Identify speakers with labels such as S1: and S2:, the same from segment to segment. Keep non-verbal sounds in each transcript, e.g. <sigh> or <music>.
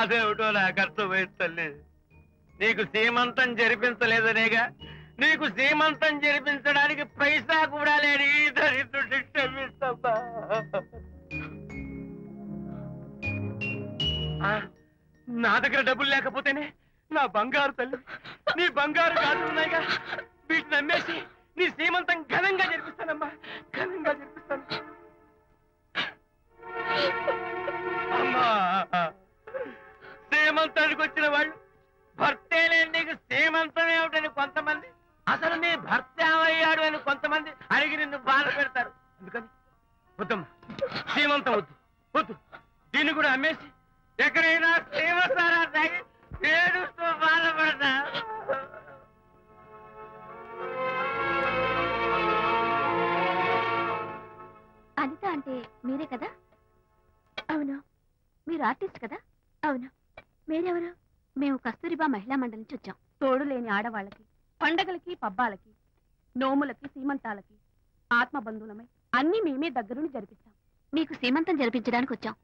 S1: నీ నాకు అర్థమైంది తల్లి? నీకు సీమంతం జరిపించలేదనేగా నీకు సీమంతం జరిపించడానికి పైసా కూడా లేని ఈ క్షమిస్తమ్మా ఆ, నా దగ్గర డబ్బులు లేకపోతేనే నా బంగారు తల్లి నీ బంగారు కాదు ఉన్నాయిగా వీటిని అమ్మేసి నీ సీమంతం ఘనంగా జరిపి బాధ పెడతారు. అందుకని వద్దమ్మా. సీమంతం వద్దు. వద్దు. దీన్ని కూడా అమ్మేసి ఎక్కడైనా సీమసారా తాగి ఏడుస్తూ బాధపడతా.
S2: అనిత అంటే మీరే కదా? అవును. మీరు ఆర్టిస్ట్ కదా? అవును. మీరెవరు? మేము కస్తూరిబా మహిళా మండలి నుంచి వచ్చాం.
S3: తోడు లేని ఆడవాళ్ళకి పండగలకి పబ్బాలకి నోములకి సీమంతాలకి ఆత్మబంధువులమై అన్ని మేమే దగ్గరుండి జరిపిస్తాం.
S2: మీకు సీమంతం జరిపించడానికి వచ్చాం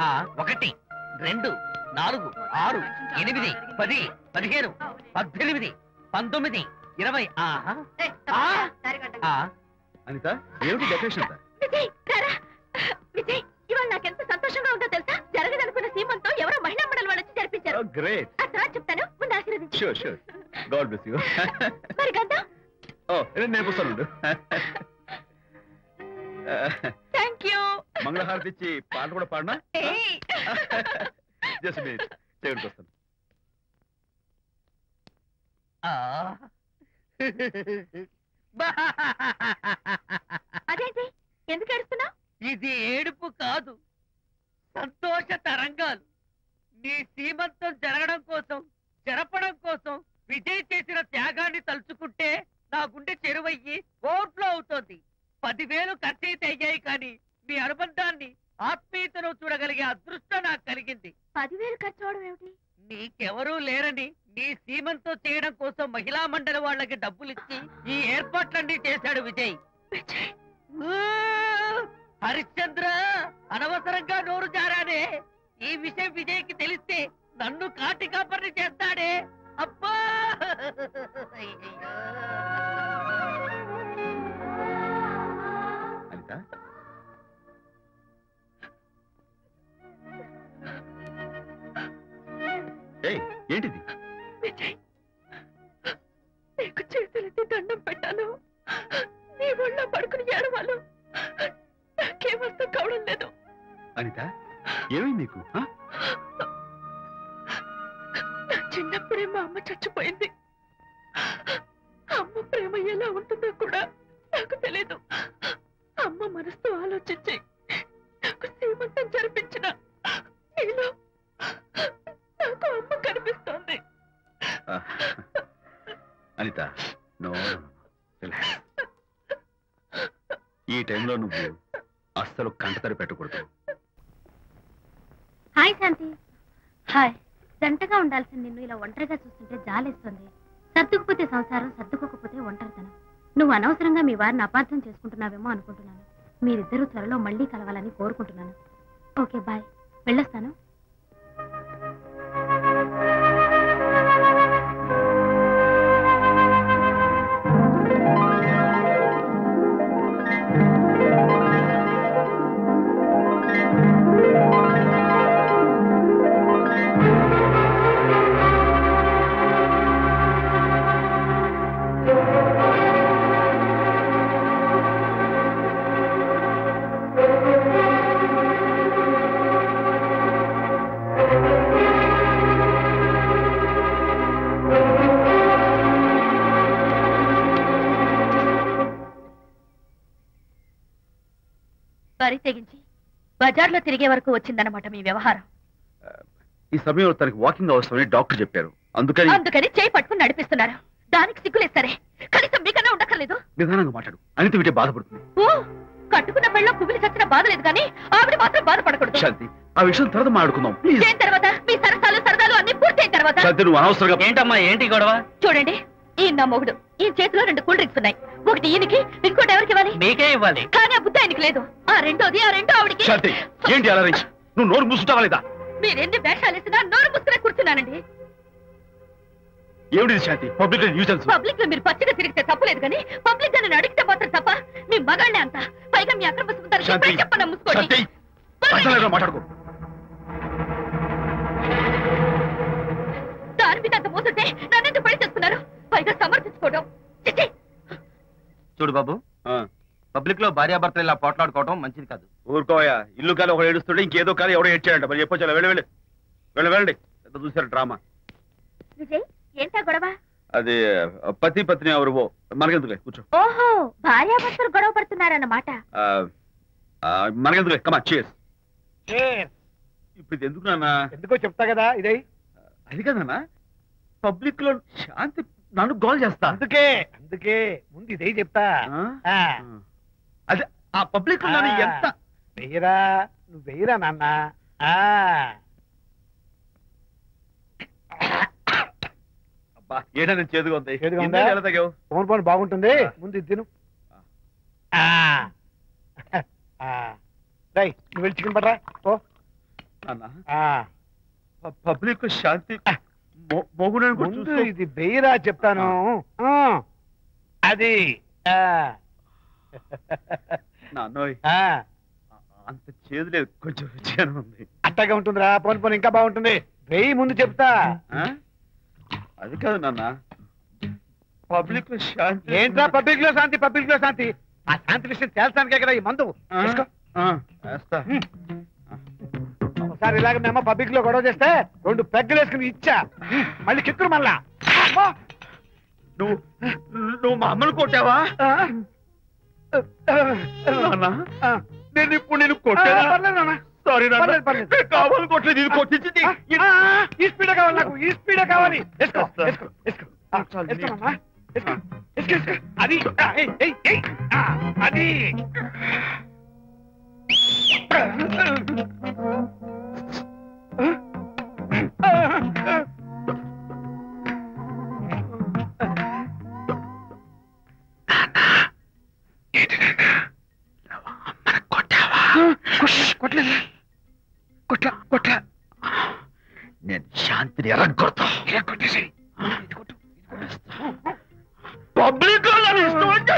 S1: ఆ, ఒకటి రెండు నాలుగు ఆరు ఎనిమిది పది పదిహేను పద్దెనిమిది పంతొమ్మిది ఇరవై ఆహా. ఆ, ఆ,
S4: అనిత ఏమిటి డెకరేషన్
S2: ఇవాళ నాకెంత సంతోషంగా ఉందో తెలుసా? జరగదనుకున్న సీమంతో ఎవరో మహిళా మండలి వాళ్ళు వచ్చి జరిపించారు
S4: గ్రేట్
S2: ఆ తర్వాత చెప్తాను ముందు ఆశీర్వదించు.
S4: Sure sure God bless you
S2: మరి గంధం?
S4: ఓ నేను <laughs> మంగళహారతి ఇచ్చి పాట కూడా పాడనా? జస్ట్ చేయడానికి వస్తాను.
S2: అదేంటి? ఎందుకు ఏడుస్తున్నావు?
S1: ఇది ఏడుపు కాదు. సంతోష తరంగాలు. నీ సీమంతం జరగడం కోసం జరపడం కోసం విజయ్ చేసిన త్యాగాన్ని తలుచుకుంటే నా గుండె చెరువయ్యి ఓట్లో అవుతోంది. పదివేలు ఖర్చయితే అయ్యాయి కానీ మీ అనుబంధాన్ని ఆత్మీయతను చూడగలిగే అదృష్టం నాకు కలిగింది.
S2: పదివేలు ఖర్చు అవడం ఏమిటి?
S1: నీకెవరూ లేరని నీ సీమంతో చేయడం కోసం మహిళా మండలి వాళ్ళకి డబ్బులిచ్చి ఈ ఏర్పాట్లన్నీ చేశాడు విజయ్! హరిశ్చంద్ర అనవసరంగా నోరు జారానే ఈ విషయం విజయ్కి తెలిస్తే నన్ను కాటి కాపర్ని చేస్తాడే.
S4: ఏంటిది?
S3: నీకు చేతులెత్తి దండం పెట్టాను. నీ ఒళ్ళో పడుకుని ఏడవాలు. నాకేం అర్థం కావడం లేదు.
S4: అనిత ఏమైంది నీకు
S3: చిన్నప్పుడే మా అమ్మ చచ్చిపోయింది. అమ్మ ప్రేమ ఎలా ఉంటుందో కూడా నాకు తెలియదు అమ్మ మనసుతో ఆలోచించి నాకు సీమంతం జరిపించిన నీలో <laughs>
S4: అనిత నో ఈ టైంలో నువ్వు అస్సలు కంటతడి పెట్టకూడదు.
S2: హాయ్ శాంతి. హాయ్. జంటగా ఉండాల్సిన నిన్ను ఇలా ఒంటరిగా చూస్తుంటే జాలేస్తుంది. సర్దుకుపోతే సంసారం సర్దుకోకపోతే ఒంటరితనం. నువ్వు అనవసరంగా మీ వారిని అపార్థం చేసుకుంటున్నావేమో అనుకుంటున్నాను. మీరిద్దరూ త్వరలో మళ్ళీ కలవాలని కోరుకుంటున్నాను. Okay bye. వెళ్ళొస్తాను. బరి తెగించి బజార్లో తిరిగే వరకు వచ్చిందన్నమాట మీ వ్యవహారం.
S4: ఈ సమయంలో తనకి వాకింగ్ అవసరమని డాక్టర్ చెప్పారు. అందుకని
S2: అందుకని చేయి పట్టుకుని నడిపిస్తున్నారు. దానికి సిగ్గులేదు సరే. కనీసం మీకన్నా ఉండక్కర్లేదు.
S4: నిదానంగా మాట్లాడు. అనిత వింటే బాధపడుతుంది.
S2: ఓ కట్టుకున్న పెళ్ళలో కుమిలి చచ్చిన బాధ లేదు కానీ ఆవిడ మాత్రం బాధపడకూడదు.
S4: శాంతి ఆ విషయం తర్వాత మాట్లాడుకుందాం. ప్లీజ్.
S2: తర్వాత? మీ సరసాలు సరదాలు అన్ని పూర్తయిన తర్వాత.
S4: శాంతి నువ్వు అనవసరంగా
S1: ఏంటమ్మా ఏంటి గొడవ?
S2: చూడండి ఈ నా మొగుడు. ఈ చేతిలో రెండు కూల్ డ్రింక్స్ ఉన్నాయి. ఒకటి ఈయనకి ఇంకోటి ఎవరికి ఇవ్వాలి?
S1: మీకే ఇవ్వాలి.
S2: కానీ ఆ బుద్ధి ఆయనకి లేదు. ఆ రెండోది ఆ రెండో ఆవిడికి.
S4: శాంతి ఏంటి అలా రేంజ్ నువ్వు నోరు మూసుకుంటావా లేదా?
S2: మీరెన్ని వేషాలు వేసినా నోరు ముసుకునే కూర్చున్నానండి.
S4: ఏమిటి శాంతి? పబ్లిక్ న్యూసెన్స్
S2: పబ్లిక్లో మీరు పచ్చిగా తిరిగితే తప్పలేదు కానీ పబ్లిక్గా నన్ను అడిగితే మాత్రం తప్ప మీ మగాళ్ళే అంత. పైగా మీ అక్రమ సుందరం
S4: శాంతి
S2: ఎప్పుడే చెప్పను ముసుకోండి.
S4: శాంతి అసలు మాట్లాడుకో.
S2: దాని మీద అంత మోసంటే పైగా సమర్థించుకోవడం!
S5: చూడు బాబు పబ్లిక్లో భార్యాభర్తలు ఇలా పోట్లాడుకోవడం మంచిది కాదు.
S4: ఊరుకోవయ్యా ఇల్లు కాలి ఒకడు ఏడుస్తుంటే ఇంకేదో కాలి ఎవడో ఏడ్చాడంట. మరి చెప్పొచ్చు వెళ్ళి వెళ్ళి. వెళ్ళి వెళ్ళండి. ఎంత చూసారు డ్రామా.
S2: విజయ్ ఏంటా గొడవ?
S4: అది పతి పత్ని ఎవరు మనకెందుకులే కూర్చో.
S2: ఓహో భార్యాభర్తలు గొడవ పడుతున్నారన్నమాట.
S4: మనకెందుకులే కమా చేస్ ఇప్పుడు ఇది ఎందుకు నాన్న?
S6: ఎందుకో చెప్తా కదా ఇదే.
S4: అది కదన్నా పబ్లిక్లో శాంతి నన్ను గోల్ చేస్తా.
S6: అందుకే అందుకే ముందు ఇదే చెప్తా.
S4: అదే ఆ పబ్లిక్ నన్ను ఎంత
S6: వెయ్యరా నువ్వు వెయ్యరా నాన్న. ఆ,
S4: అబ్బా ఏడా నేను చేదుగా ఉంది?
S6: ఫోన్ ఫోన్ బాగుంటుంది. ముందు ఇది తిను. ఆ, ఆ. రేయ్, నువ్వు వెళ్ళి చికెన్ పడరా ఓ
S4: నాన్న.
S6: ఆ,
S4: పబ్లిక్ శాంతి. మొ- మొగుడని కూడా
S6: ముందు
S4: చూస్తూ
S6: ఇది వెయ్యరా చెప్తాను. ఆ, అది
S4: అంత చేదు లేదు. కొంచెం ఉంది.
S6: అట్టగా ఉంటుందిరా. పోను పోను ఇంకా బాగుంటుంది. వెయ్యి ముందు చెప్తా.
S4: ఆ? అది కాదు నాన్న. పబ్లిక్లో శాంతి
S6: ఏంట్రా పబ్లిక్లో శాంతి పబ్లిక్లో శాంతి? ఆ శాంతి విషయం తేల్చడానికే కదా ఈ మందు. ఒకసారి ఇలాగ మేము పబ్లిక్లో గొడవ చేస్తే రెండు పెగ్గలు వేసుకుని ఇచ్చా. మళ్ళీ కిక్కురు మళ్ళా!
S4: నువ్వు నువ్వు మా అమ్మను కొట్టావా. నేను ఇప్పుడు నేను
S6: నాన్న.
S4: సారీ కావాలి కొట్టలేదు ఇది కొట్టించింది.
S6: ఈ స్పీడే కావాలి నాకు ఈ స్పీడే కావాలి. వేసుకో
S4: వేస్తా.
S6: కొట్టలేదు కొట్ల కొట్ల
S4: నేను శాంతిని ఎరగొడతా.
S6: కొట్టేసి
S4: పబ్లిక్లో నన్ను
S6: ఏంటి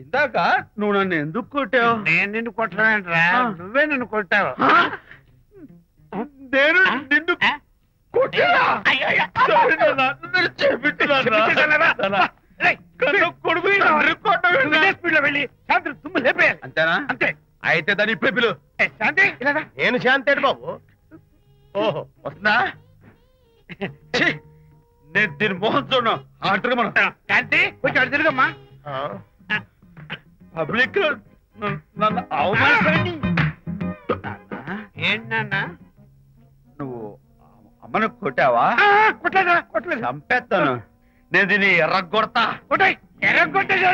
S4: ఇందాక నువ్వు నన్ను ఎందుకు కొట్టావు?
S6: నేను నిన్ను కొట్టలేంట్రా. నువ్వే నిన్ను కొట్టావు.
S4: నేను నిన్ను
S6: శాంతి
S4: అంతేనా?
S6: అంతే.
S4: అయితే దాని ఇప్పుడే పిలు.
S6: ఏ, శాంతి.
S4: నేను శాంతేడు బాబు. ఓహో వస్తుందా? నేను దీని మోహన్ చూడను. మనం.
S6: శాంతి కొంచెం అటు తిరుగమ్మా.
S4: పబ్లిక్ నన్ను- అవమానిస్తానండి అమ్మను కొట్టావా?
S6: కొట్టలేదా కొట్టలేదు.
S4: చంపేస్తాను. నేను దీన్ని ఎర్రగొడతా.
S6: కొట్టాయి. ఎర్ర కొట్టేసి